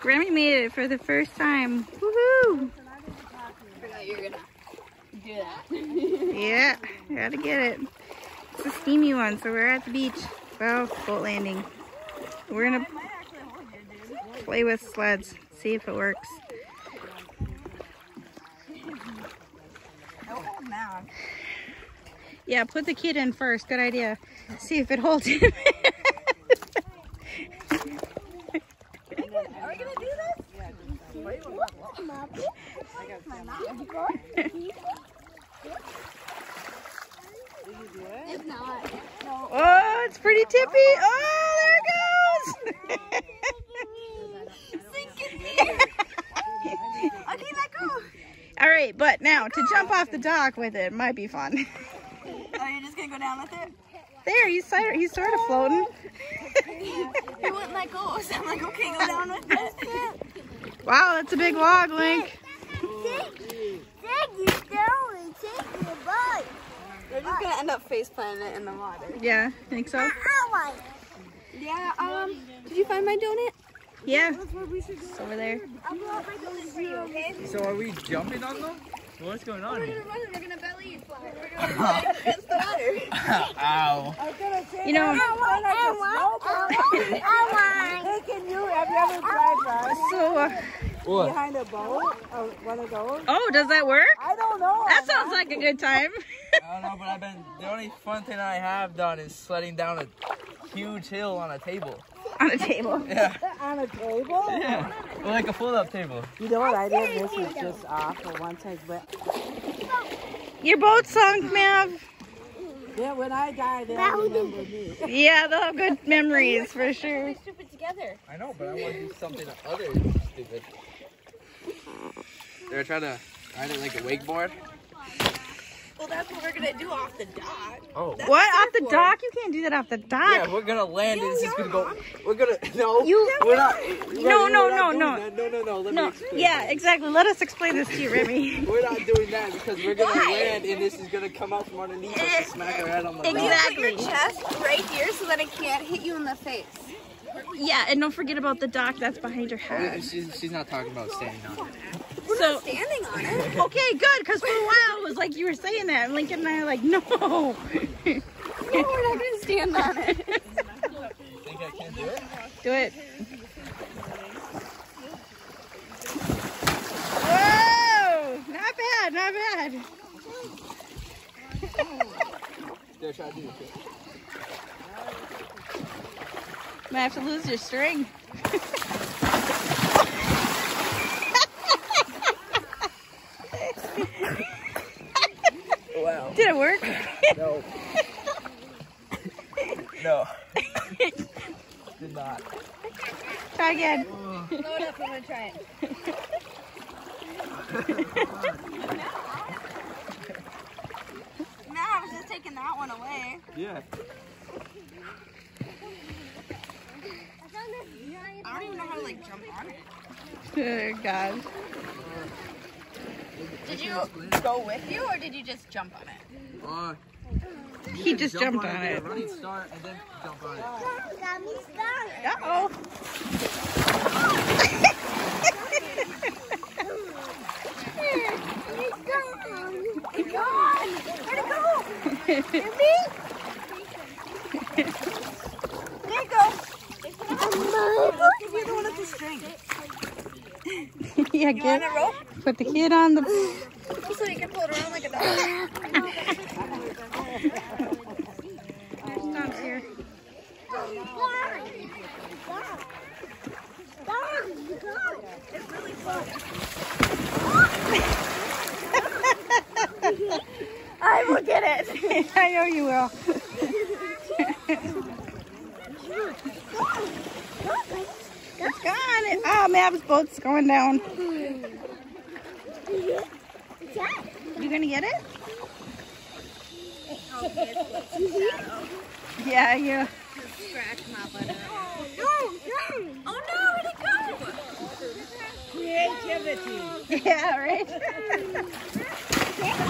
Look, Remy made it for the first time. Woohoo! Yeah, gotta get it. It's a steamy one, so we're at the beach. Well, boat landing. We're gonna play with sleds, see if it works. Yeah, put the kid in first. Good idea. See if it holds him. Are we gonna do this? If not, oh, it's pretty tippy. Oh, there it goes. Okay, let go. All right, but now to jump off the dock with it might be fun. Oh, you're just gonna go down with it? There, he's sort he's sort of floating. He wouldn't let go, oh, so I'm like, okay, go down with it. Wow, that's a big log, Link. We're just gonna end up face planting it in the water. Yeah, think so? Yeah, um, did you find my donut? Yeah, it's over there. I'll blow up my donut for you, okay? So are we jumping on them? What's going on We're gonna run and we're gonna belly fly. We're gonna fly against the water. Ow. You know, Taking you, have you ever tried so, uh, What? behind a boat or one of those? oh, does that work? I don't know. That sounds like a good time. I don't know, but I've been the only fun thing I have done is sledding down a huge hill on a table. On a table. Yeah. on a table. Yeah. Well, like a fold-up table. You know what I did? This is just off for one time, but Your boat sunk, Mav. yeah, when I die, they'll remember me. Yeah, they'll have good memories for sure. We stupid together. I know, but I want to do something other stupid. They're trying to ride it like a wakeboard. Well, that's what we're gonna do off the dock. Oh. What? Off the dock? You can't do that off the dock. Yeah, we're gonna land and it's just gonna go. We're gonna no. You- We're not. No, Remy, no, we're no, no. No, no, no. Let No, me explain. yeah, exactly. Let us explain this to you, Remy. We're not doing that because we're gonna land and this is gonna come out from underneath us and smack our head on the rock. Exactly. Put your chest right here so that it can't hit you in the face. Yeah, and don't forget about the dock that's behind your head. She's, she's not talking about standing on it. So, Standing on it. okay, good, because for a while it was like you were saying that, Lincoln and I are like, no. No, we're not gonna stand on it. Think I can do it? Do it. Whoa! Not bad, not bad. There, try to do it. Might have to lose your string. Wow. Did it work? No. no. Did not. Try again. Load up, I'm gonna try it. No, I was just taking that one away. Yeah. I don't even know how to like jump on it. Oh, God. Did you go with you or did you just jump on it? Uh, He just jump jumped on on it, it. get a running start, and then jump on it. Uh-oh. There you go. You're the one with the string. yeah, You get, put the kid on the... So you can pull it around like a dog. There's here. I will get it. I know you will. Gone. It, oh, Mav's boat's going down. You gonna get it? Yeah, yeah. Oh no, where'd it go? Creativity. Yeah, right?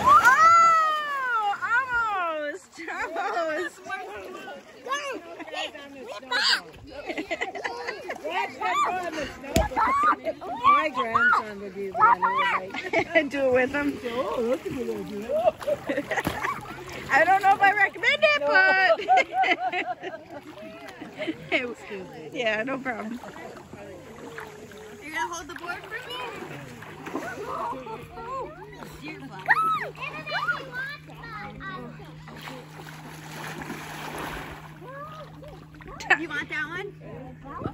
oh, almost, almost. That's what fun the snowball. My grandson would do that. Anyway. Do it with them. Oh, that's a good idea. I don't know if I recommend it, but. yeah, no problem. You're gonna hold the board for me? You're fun. You want that one? Now go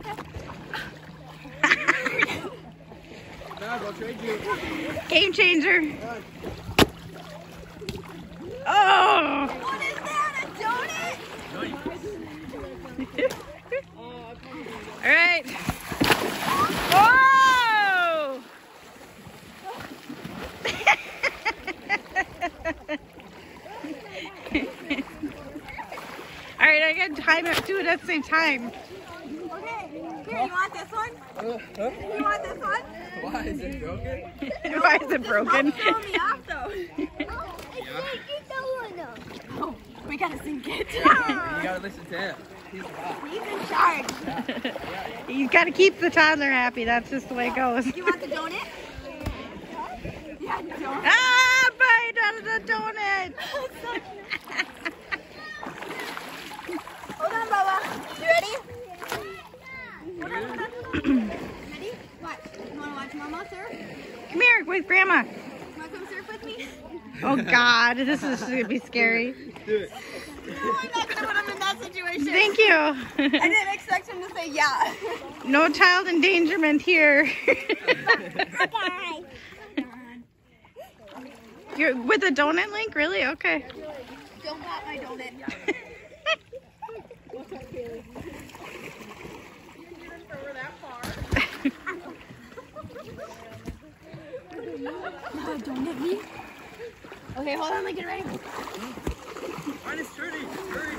trade you. Game changer. Oh! What is that? A donut? All right. Whoa! All right, I got to time it, do it at the same time. Okay. Here, you want this one? Uh, huh? You want this one? Why is it broken? Why is it broken? Throw me off though. Oh, we gotta sync it. You gotta listen to him. He's the boss. He's in charge. you got to keep the toddler happy. That's just the way it goes. You want the donut? Yeah, donut. Ah, bite out of the donut. Hold on, Bubba. You ready? Hold on, hold on. ready? Watch. You wanna watch Mama surf? Come here with Grandma. You wanna come surf with me? Oh God, this is gonna be scary. Do it. No, I'm not gonna put him in that situation. Thank you. I didn't expect him to say yeah. No child endangerment here. You're with a donut link, really? Okay. Don't pop my donut. No, don't hit me. Okay, hold on, let me get ready. Mine is turning. Hurry.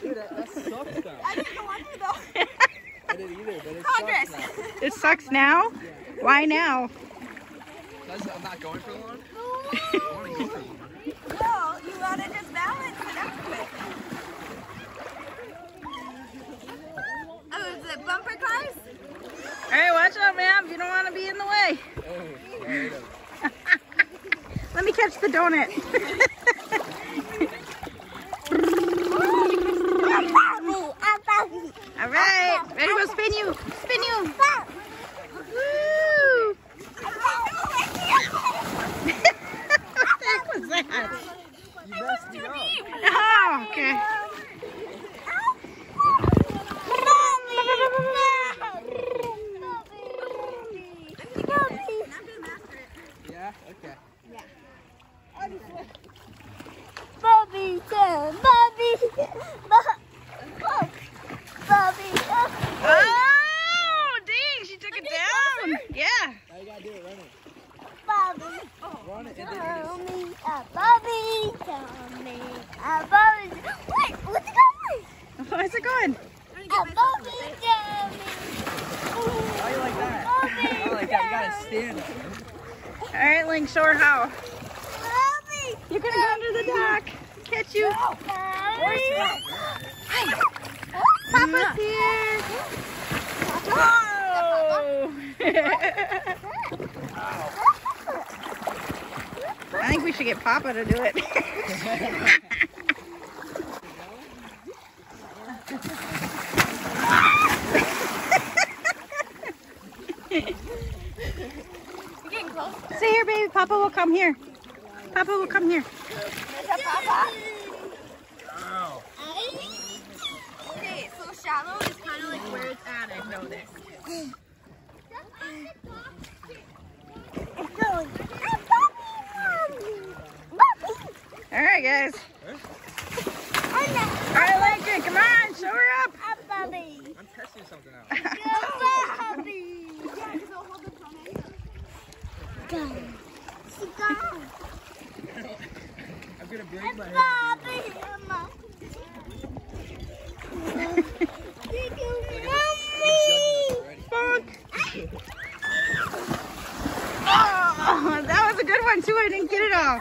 Dude, that, that sucks though. I didn't want to though. I didn't either, but it Progress. sucks now. It sucks now. Why now? Because I'm not going for the lawn? I want to go for the lawn. No, you gotta just balance it up quick. Oh, is it bumper cars? Right, watch out, ma'am. You don't want to be in the way. Oh. Let me catch the donut. All right, ready? We'll. Spin you. Woo! what the heck was that? You messed me up. Oh, okay. Yeah? Okay. Bobby, Bobby, Bobby, Oh, dang, she took it down. Yeah. Now you gotta do it running. Bobby. Run it and then Tell me, uh, Bobby, tell me, uh, Bobby. Wait, what's it going? How's it going? Uh, Bobby, tell me. Why you like that? I like that. You gotta stand up. All right, Link, show her how. Bobby. You're gonna go under the dock. Catch you. Bobby. Papa's here. Whoa! I think we should get Papa to do it. You're getting close. Stay here, baby. Papa will come here. Papa will come here. Is that Papa? Ow. Okay, so shallow is kind of like where it's at. I know this. All right, guys. All right, Lincoln, come on, show her up. I'm testing something out. that was a good one too. I didn't get it off.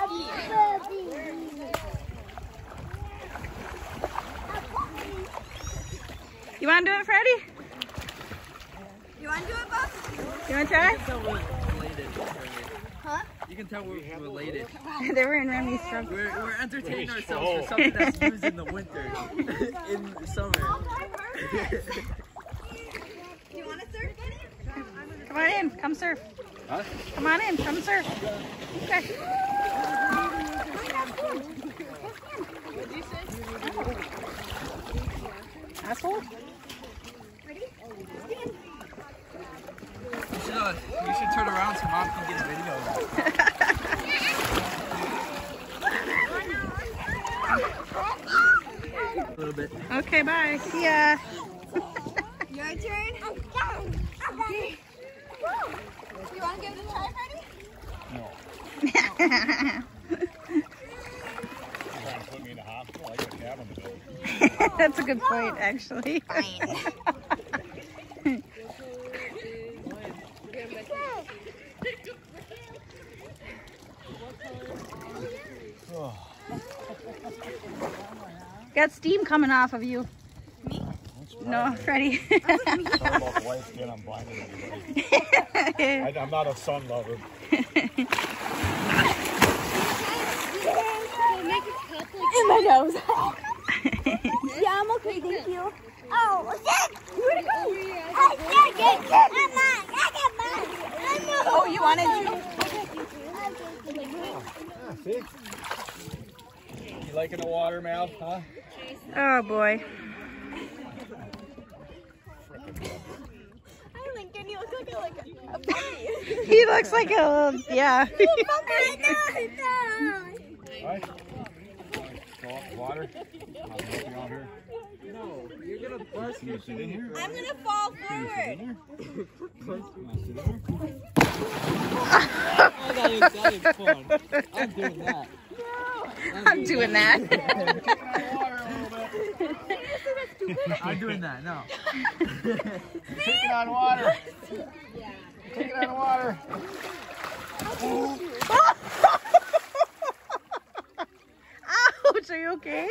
You want to do it, Freddie? You want to do it, Bob? You want to try? Can tell we're related. they were in Remy's truck. We're, we're entertaining ourselves for oh. something that's used in the winter, in the summer. You want to surf, Kenny? Come on in. Come surf. Huh? Come on in. Come surf. Okay. Asshole. Ready? You should, uh, you should turn around so mom can get a video of that. A little bit. Okay, bye. See ya. Your turn. Okay. You want to give it a try, Freddie? Put me in the hospital. I got a cabin to build. That's a good point, actually. Got steam coming off of you. Me? No, Freddie. Talk about the white skin. I'm blinding everybody. I, I'm not a sun lover. In my nose. yeah, I'm okay, thank you. Oh, shit! Where'd it go? I can't get it. I'm not. I get mine. I know. oh, you wanted Ah, see? You liking the water, Mal? Huh? Oh boy. I think Kenny looks like a, like a, a. He looks like a yeah. Right? Go up the water. I'm looking out here. No, you're gonna bust Can sit in here? I'm gonna fall Can you sit forward. in here? Can I sit in here? That is, that is fun. I'm doing that. I'm doing that. I'm doing that. No. Take it on water. Take it on water. Ouch, are you okay?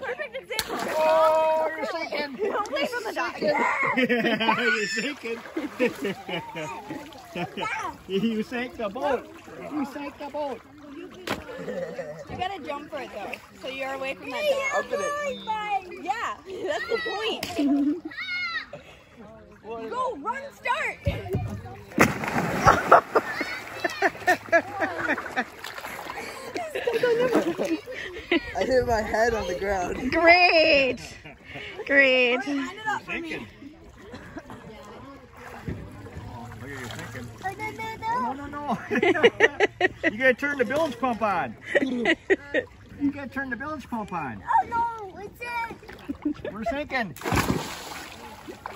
Perfect example. Oh, you're sinking. Away from the dock. you're sinking. you sank the boat. You sank the boat. You gotta jump for it though, so you're away from that dock. I'm gonna. Yeah, that's the point. Go, run, start. I hit my head on the ground. Great. Great. Line it up for me. Sinking. Look at you sinking. No, you gotta turn the bilge pump on. You gotta turn the bilge pump on. Oh no, it's it. We're sinking.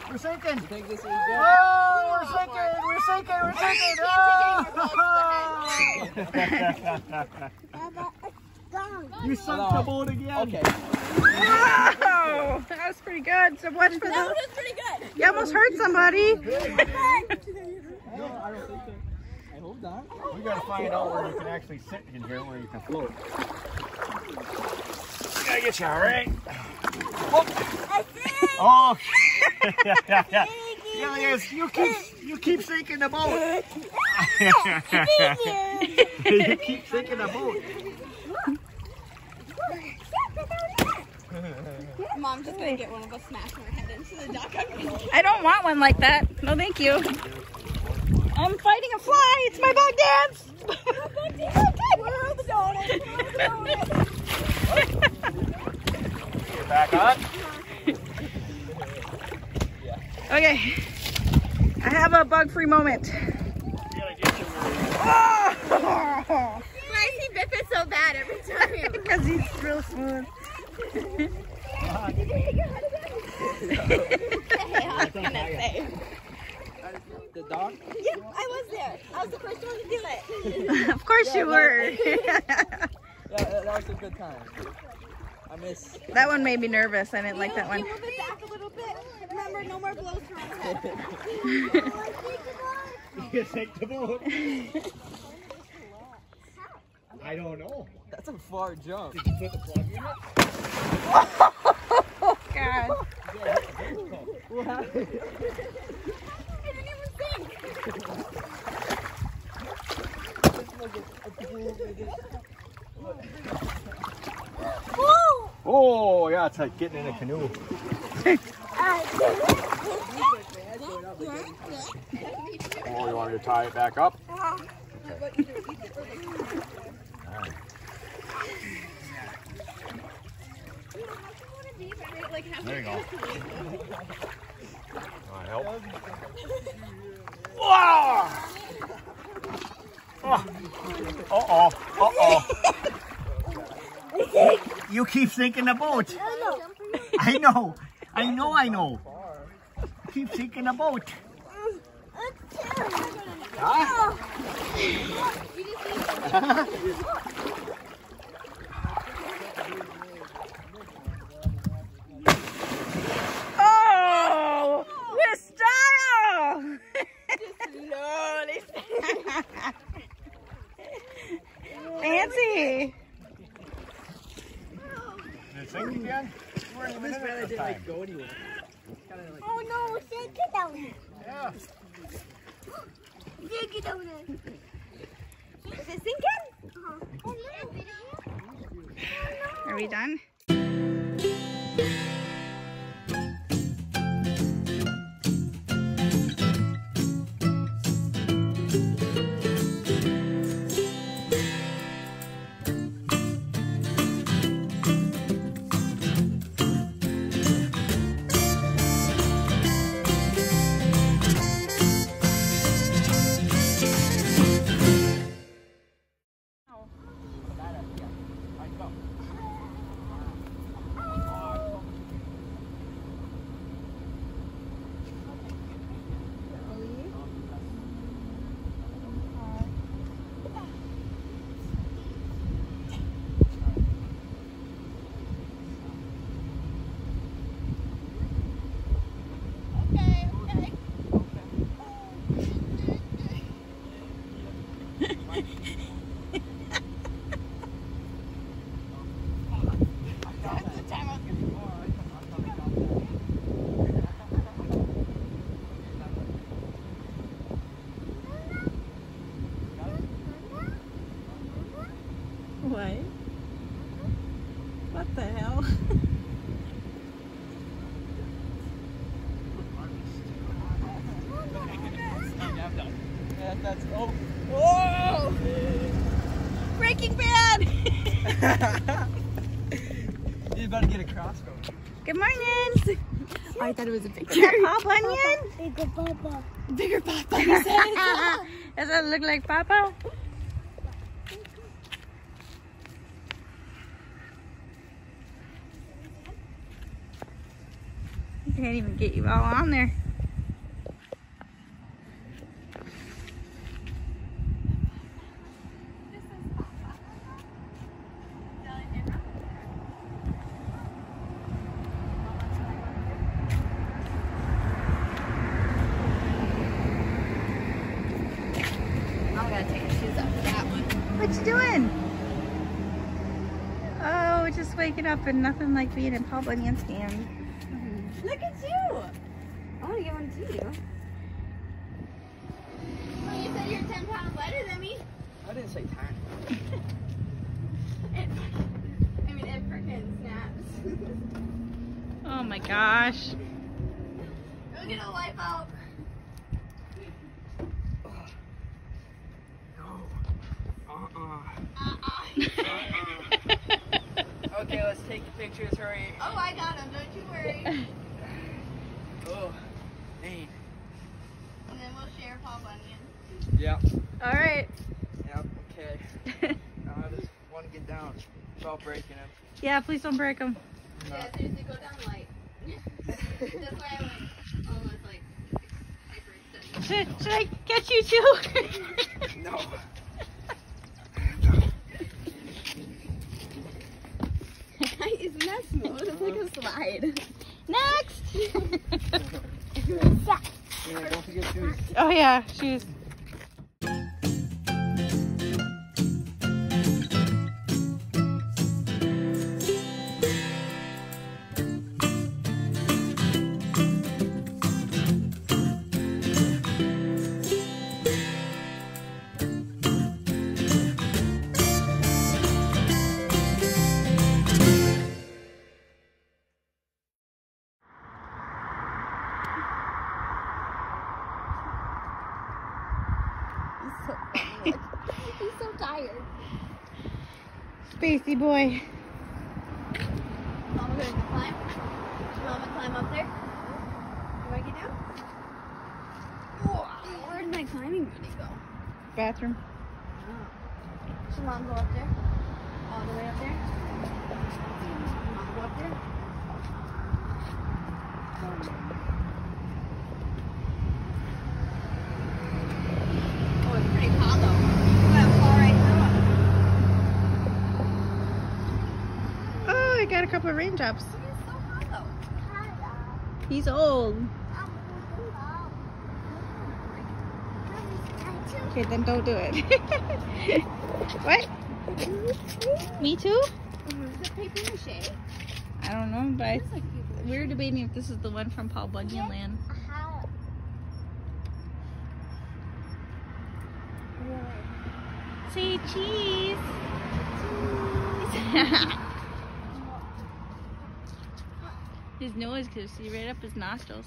We're sinking. Think this is Oh, we're sinking. We're sinking. We're sinking. Oh. you sunk the boat again. Okay. Wow, that was pretty good. So watch for That the. was pretty good. You almost hurt somebody. No, I don't think so. I hope not. We gotta find out where you can actually sit in here where you can float. We gotta get you all right. I think. Oh. yeah, yeah, yeah. Yeah, yes, you keep you keep sinking the boat. you keep sinking the boat. Mom's just gonna get one of us smashing her head into the dock. I don't want one like that. No, thank you. I'm fighting a fly. It's my bug dance. Where are the donuts? Where are the donuts? Get back on. Okay. I have a bug-free moment. We gotta get you Oh! Why is he bipping so bad every time? because he's real smooth. I was gonna say. The dog? Yeah, I was there. I was the first one to do it. of course you were. Yeah, that, that was a good time. I miss. that one made me nervous. I didn't like that one. move it back a little bit? Remember, no more blows from head. You sink the boat. I don't know. That's a far jump. Did you put the plug in it? God. Yeah, hit the bilge pump. Oh, yeah, it's like getting in a canoe. Oh, you want me to tie it back up? Okay. There you go. Want to help? Oh. Uh-oh. Uh-oh. You keep sinking the boat. I know. I know, I know. Keep sinking the boat. Huh? Oh! With style! Fancy! Did it sink again? We're in the middle of this time. go anywhere. Oh no, sink it down there. Yeah. Sink it down there. Is it sinking? Uh-huh. Oh no. Are we done? That's oh. Whoa! Breaking Bad! You better get a crossbow. Good morning! Oh, I thought it was a picture. Is that Paul Bunyan? Big Papa. Bigger papa, you said. Does that look like Papa? I can't even get you all on there. I'm gonna take the shoes off for that one. What you doing? Oh, just waking up and nothing like being in Paul Bunyan's hand. Look at you. I want to get one to you. Oh, well, you said you're 10 pounds lighter than me. I didn't say tiny. It, I mean, it freaking snaps. Oh my gosh. Go get a wipe out. Uh-uh. Uh-uh. Okay, let's take the pictures. Hurry. Oh, I got him. Don't you worry. Oh, man. And then we'll share Paul Bunyans. Yep. All right. Yep. Okay. Now I just want to get down without breaking them. Yeah, please don't break them. Yeah, seriously, go down light. That's why I went almost like hyperextended. Should, should I catch you too? No. Isn't that smooth? It's like a slide. Next. Yeah, don't forget shoes. oh yeah, shoes. Spacey boy. Mama going to climb? Mama climb up there? Do I get down? Where did my climbing buddy go? Bathroom. Oh. Should mom go up there? All the way up there? Mom go up there? Oh, it's pretty hollow. Look at that fall right through it. Oh, I got a couple of raindrops. It's so hollow. He's old. Okay, then don't do it. what? Me too? Is it paper mache? I don't know, but I, It's like paper we were debating if this is the one from Paul Bunyan Land. Say cheese. his nose could see right up his nostrils.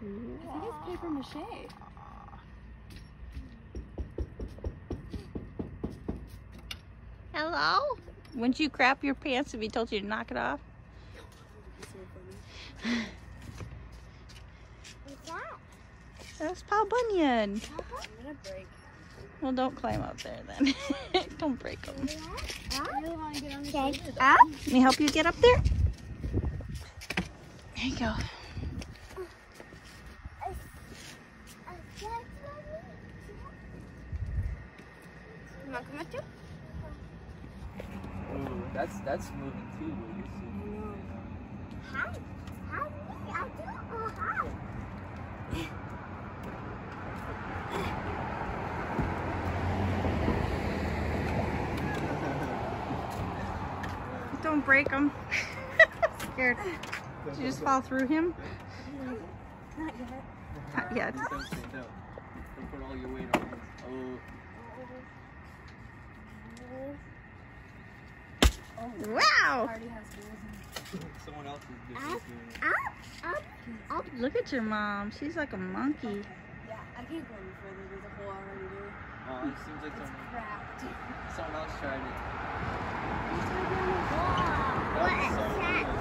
I think it's paper mache. Hello? Wouldn't you crap your pants if he told you to knock it off? That's Paul Bunyan. I'm gonna break. Well, don't climb up there then. don't break them. I really want to get on the Okay. shoulder. Let me help you get up there. There you go. You want to come up too? Ooh, that's that's moving too. what you see. Don't break them. Scared. Did you just fall through him? Not yet. Not yet. Don't sit down. Don't put all your weight on it. Oh, Wow! Already has holes someone else is doing it. Look at your mom. She's like a monkey. Yeah, I can't go any further. There's a hole already there. Oh, it seems like someone, Cracked. someone else tried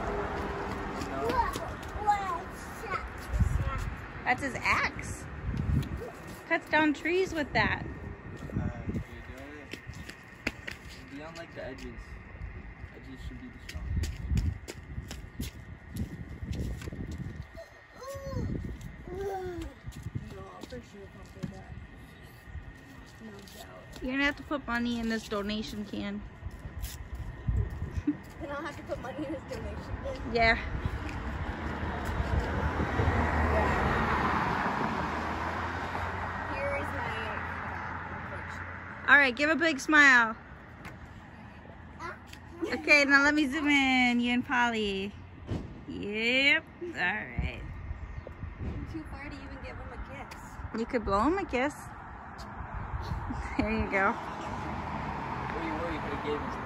it. That's his axe. Cuts down trees with that. Uh, you do it. Beyond like the edges. Edges should be the strongest. No, for sure can't do that. No doubt. You're gonna have to put money in this donation can. Then I'll have to put money in his donation. Yeah. Here is my All right, give a big smile. Okay, now let me zoom in. You and Polly. Yep. All right. Too far to even give him a kiss. You could blow him a kiss. There you go. Where you were, you could have gave him some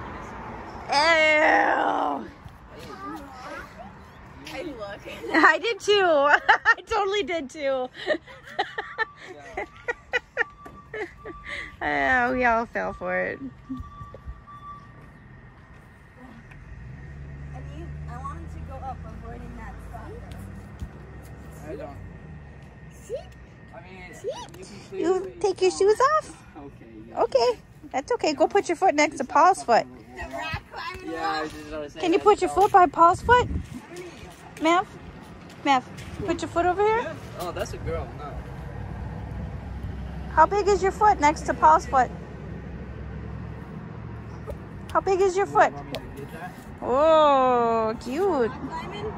Ew. I. I did too. I totally did too. oh, we all fell for it. I need. I wanted to go up, avoiding that spot. I don't. I mean, you You take your shoes off? Okay. Okay. That's okay. Go put your foot next to Paul's foot. The rock climbing Yeah, I was just gonna say Can you put your foot by Paul's foot? Mav? Mav, put your foot over here. Oh, that's a girl. No. How big is your foot next to Paul's foot? How big is your foot? Want me to get that? Oh, cute. climbing.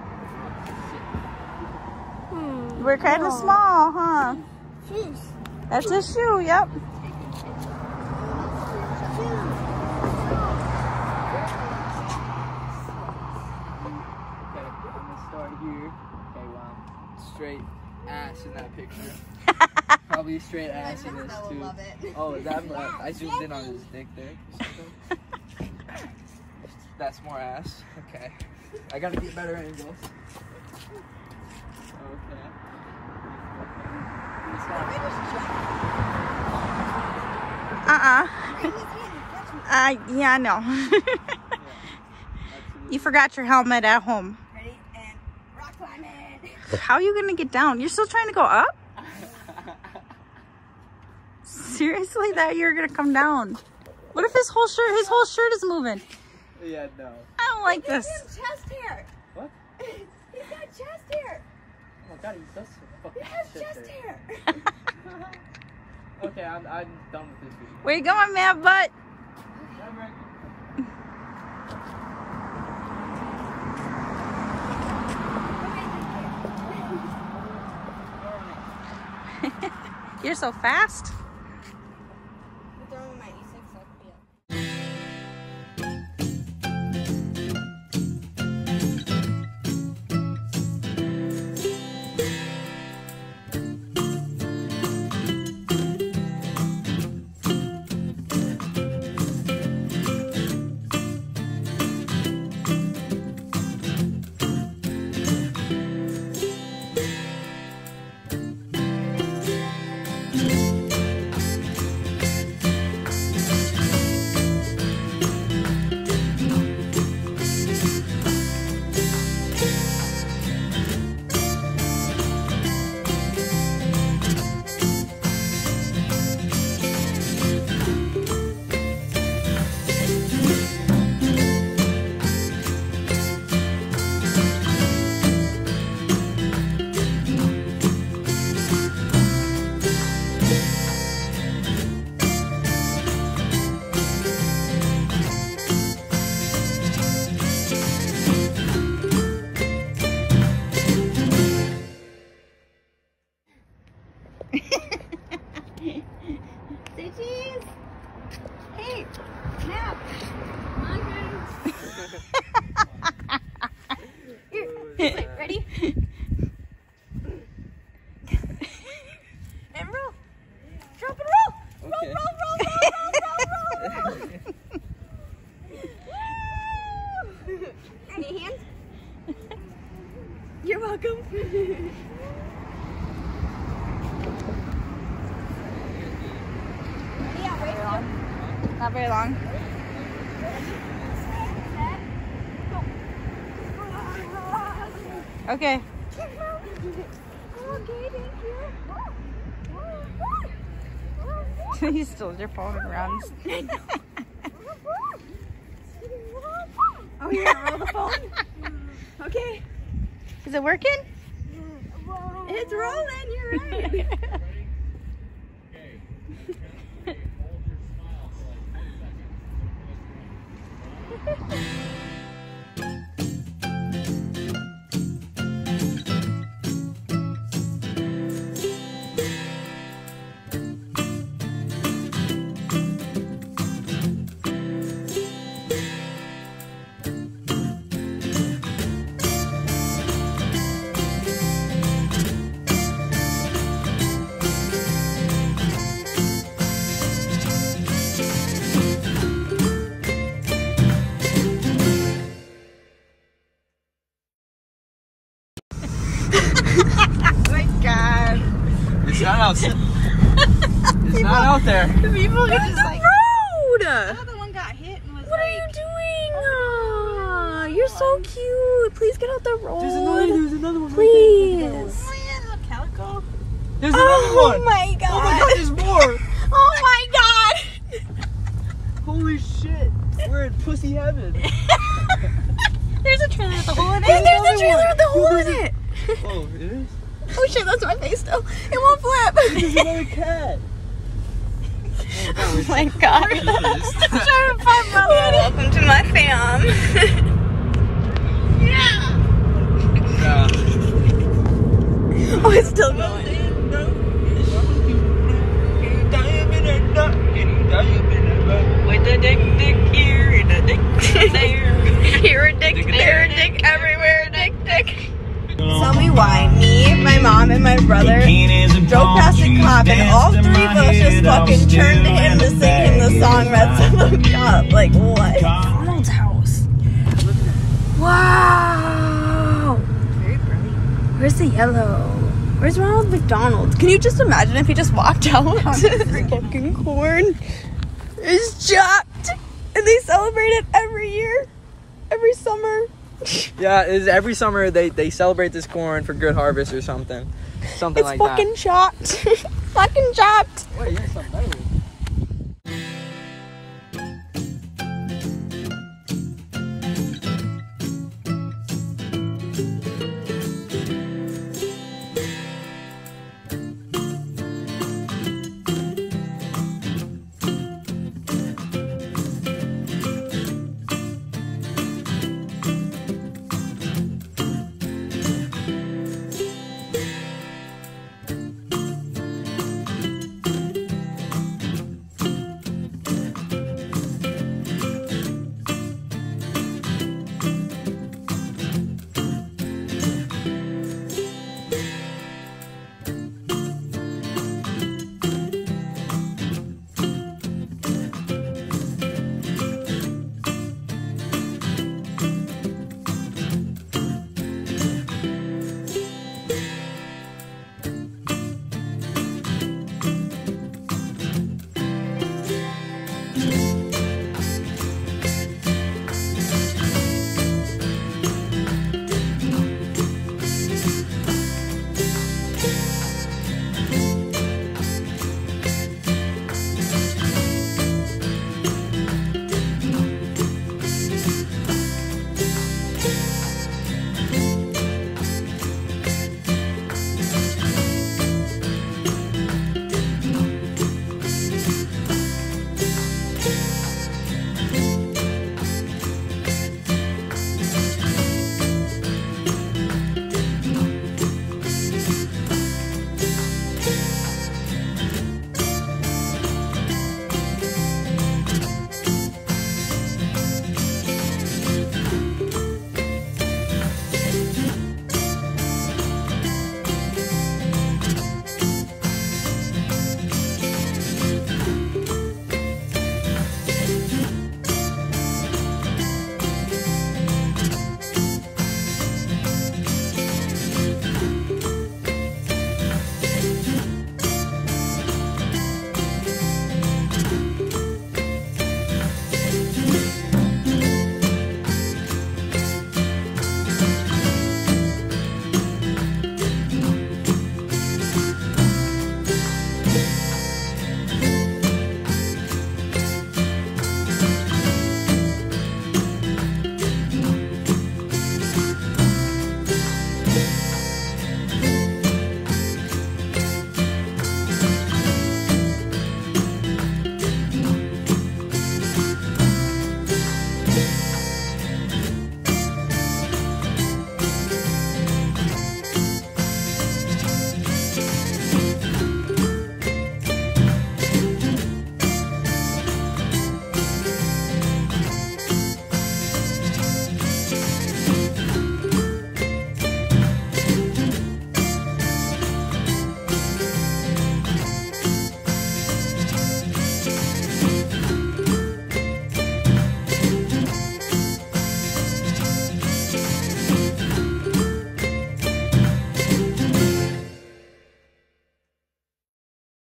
We're kind of small, huh? Shoes. That's a shoe, yep. Okay, I'm gonna start here. Okay, wow. Straight ass in that picture. Probably straight ass in this too. love it. Oh, is that I zoomed in on his dick there. That's more ass. Okay. I gotta get better angles. Okay. Uh-uh. Uh, yeah, I know. you forgot your helmet at home. Ready? And rock climbing. How are you gonna get down? You're still trying to go up? Seriously, that you're gonna come down. What if his whole shirt, his whole shirt is moving? Yeah, no. I don't like He has this. chest hair. What? He's got chest hair. Oh my god, he does fucking He has chest hair. Okay, I'm, I'm done with this video. Where you going, man, butt? You're so fast. Say Okay. Okay, thank you. He's still your phone around. Oh, gonna roll the phone? Okay. Is it working? It's not out there. People are just like. road! Another one got hit and was What are you doing? Aw, you're so cute. Please get out the road. There's another. One. There's another one. Please. Oh, calico. There's another Oh one. my god. Oh my god, there's more. Oh my god. Holy shit. We're in pussy heaven. There's a trailer with a hole in it. Hey, there's a trailer with a hole in it. Oh, it is? Oh shit, that's my face still. It won't flip. There's another cat. Oh my god. This. Trying to find brother. Welcome to my fam. Yeah. oh, it's still going. With a dick, dick here and a dick there. Here a dick, there a dick, everywhere a dick, dick. Tell me why me, my mom, and my brother drove past a cop and all three of us just fucking turned to him to sing him the song Red Son of God. Like, what? Donald's house. Wow. Where's the yellow? Where's Ronald McDonald? Can you just imagine if he just walked out? fucking corn. is chopped, and they celebrate it every year, every summer. Yeah, is every summer they they celebrate this corn for good harvest or something, something It's like fucking chopped, fucking chopped. Wait, you got something better. with